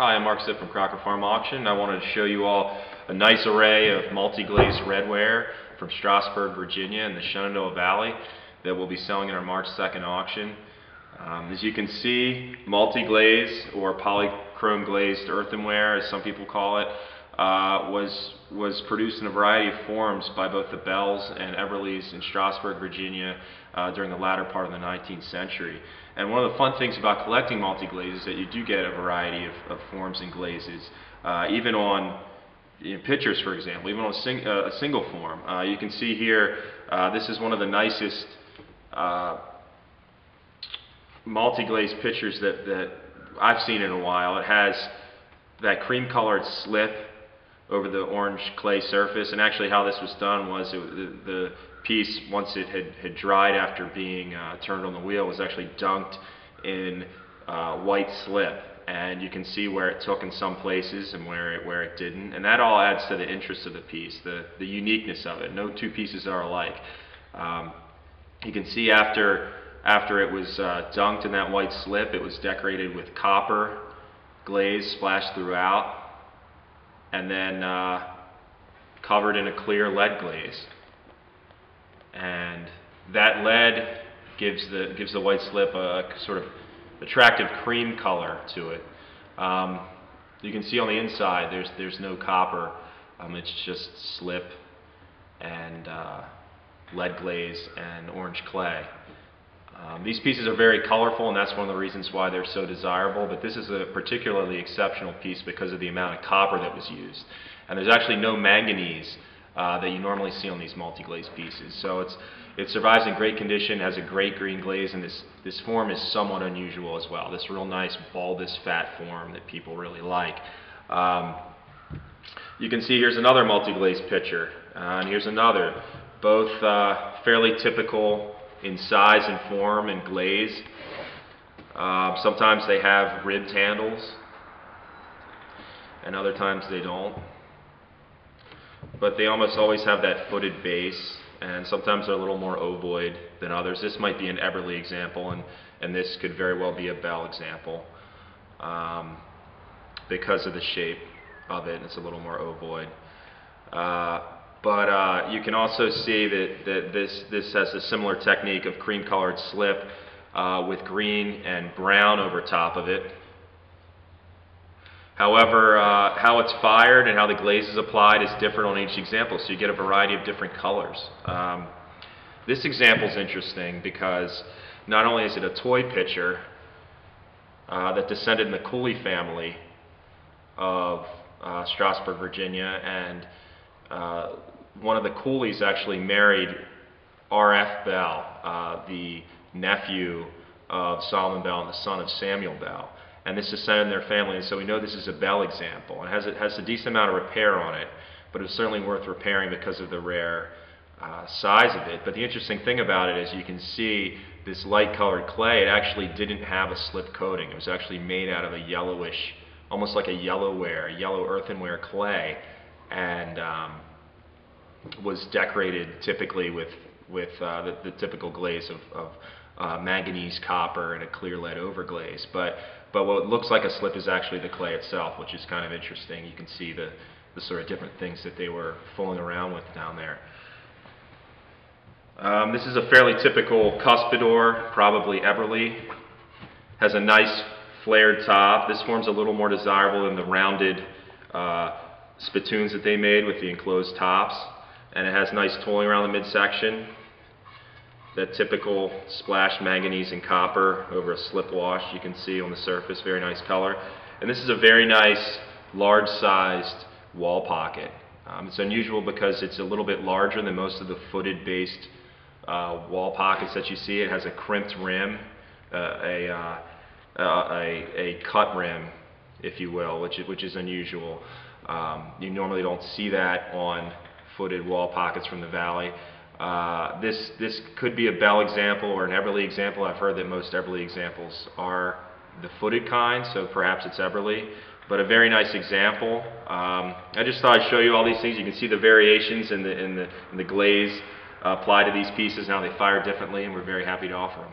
Hi, I'm Mark Zipp from Crocker Farm Auction. I wanted to show you all a nice array of multi-glazed redware from Strasburg, Virginia in the Shenandoah Valley that we'll be selling in our March 2nd auction. Um, as you can see, multi-glazed or polychrome glazed earthenware, as some people call it, uh, was, was produced in a variety of forms by both the Bells and Eberlys in Strasburg, Virginia uh, during the latter part of the 19th century. And one of the fun things about collecting multi-glazes is that you do get a variety of, of forms and glazes, uh, even on you know, pictures, for example, even on a, sing, uh, a single form. Uh, you can see here, this is one of the nicest multi-glazed pictures that, that I've seen in a while. It has that cream-colored slip over the orange clay surface. And actually how this was done was it, the, the, piece, once it had, had dried after being uh, turned on the wheel, was actually dunked in uh, white slip. And you can see where it took in some places and where it, where it didn't. And that all adds to the interest of the piece, the, the uniqueness of it. No two pieces are alike. Um, you can see after, after it was uh, dunked in that white slip, it was decorated with copper glaze splashed throughout and then uh, covered in a clear lead glaze. And that lead gives the, gives the white slip a sort of attractive cream color to it. Um, you can see on the inside there's, there's no copper, um, it's just slip and uh, lead glaze and orange clay. Um, these pieces are very colorful and that's one of the reasons why they're so desirable, but this is a particularly exceptional piece because of the amount of copper that was used. And there's actually no manganese uh, that you normally see on these multi-glazed pieces. So it's, it survives in great condition, has a great green glaze, and this, this form is somewhat unusual as well. This real nice bulbous fat form that people really like. Um, you can see here's another multi-glazed picture, uh, and here's another. Both uh, fairly typical in size and form and glaze. Uh, sometimes they have ribbed handles, and other times they don't. But they almost always have that footed base, and sometimes they're a little more ovoid than others. This might be an Eberly example, and, and this could very well be a Bell example um, because of the shape of it. It's a little more ovoid. Uh, but uh, you can also see that, that this, this has a similar technique of cream colored slip uh, with green and brown over top of it. However, uh, how it's fired and how the glaze is applied is different on each example, so you get a variety of different colors. Um, this example is interesting because not only is it a toy pitcher uh, that descended in the Cooley family of uh, Strasburg, Virginia, and uh, one of the Cooleys actually married R.F. Bell, uh, the nephew of Solomon Bell and the son of Samuel Bell. And this is in their family, and so we know this is a Bell example. It has, it has a decent amount of repair on it, but it's certainly worth repairing because of the rare uh, size of it. But the interesting thing about it is you can see this light colored clay, it actually didn't have a slip coating. It was actually made out of a yellowish, almost like a yellowware, yellow earthenware clay and um, was decorated typically with with uh, the, the, typical glaze of, of uh, manganese copper and a clear lead overglaze. But but what looks like a slip is actually the clay itself, which is kind of interesting. You can see the the sort of different things that they were fooling around with down there. Um, this is a fairly typical cuspidor, probably Eberly. Has a nice flared top. This form's a little more desirable than the rounded uh, spittoons that they made with the enclosed tops. And it has nice tooling around the midsection. That typical splash manganese and copper over a slip wash you can see on the surface, very nice color. And this is a very nice, large-sized wall pocket. Um, it's unusual because it's a little bit larger than most of the footed-based uh, wall pockets that you see. It has a crimped rim, uh, a, uh, a, a cut rim, if you will, which, which is unusual. Um, you normally don't see that on footed wall pockets from the valley. Uh, this, this could be a Bell example or an Eberly example. I've heard that most Eberly examples are the footed kind, so perhaps it's Eberly. But a very nice example. Um, I just thought I'd show you all these things. You can see the variations in the, in the, in the glaze uh, applied to these pieces, how they fire differently, and we're very happy to offer them.